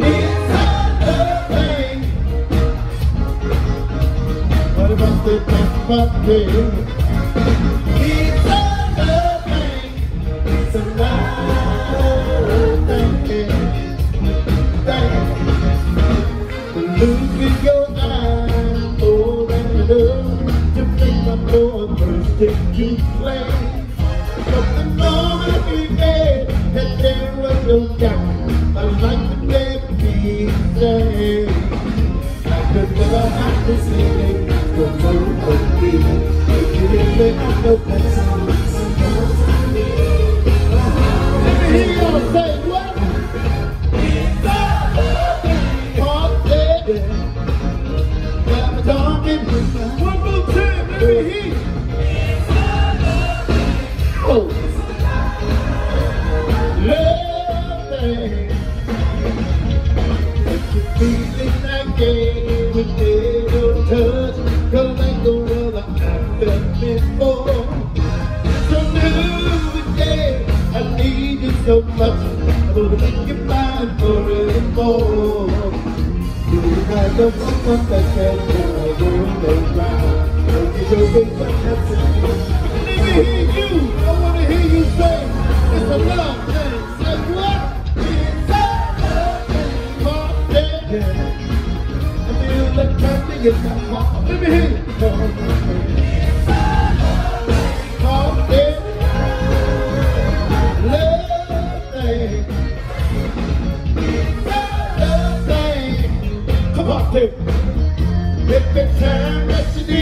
Thing. Thing. Thing. Look in your eyes, that. You play. But the moment we get, that there was no doubt. I like never have this feeling for no of me. If you didn't have no blessing. So much. I'm gonna make you mine forevermore. You got the someone that can go going around. Don't you go big but that's it. Let me. I wanna hear you say it's a love thing. Say what? It's a love. I. Let me hear you. about. If the time that you